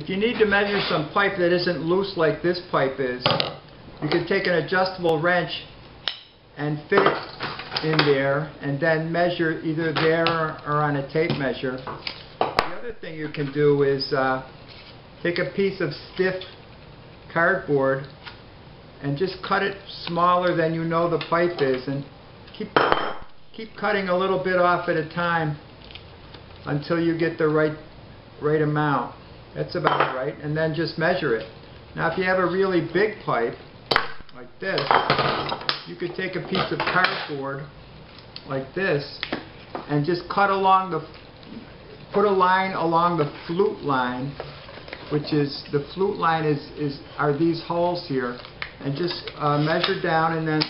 If you need to measure some pipe that isn't loose like this pipe is, you can take an adjustable wrench and fit it in there and then measure either there or on a tape measure. The other thing you can do is uh, take a piece of stiff cardboard and just cut it smaller than you know the pipe is and keep keep cutting a little bit off at a time until you get the right right amount. That's about right. And then just measure it. Now if you have a really big pipe, like this, you could take a piece of cardboard like this and just cut along the, put a line along the flute line, which is, the flute line is, is are these holes here, and just uh, measure down and then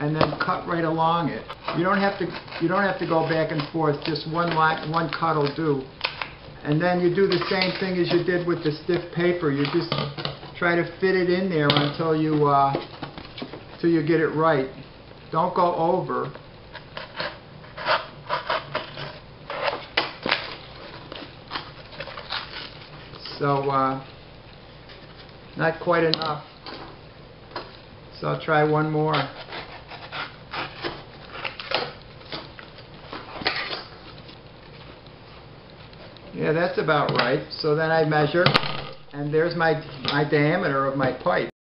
and then cut right along it. You don't have to you don't have to go back and forth. Just one line, one cut will do. And then you do the same thing as you did with the stiff paper. You just try to fit it in there until you uh, till you get it right. Don't go over. So uh, not quite enough. So I'll try one more. Yeah, that's about right. So then I measure, and there's my, my diameter of my pipe.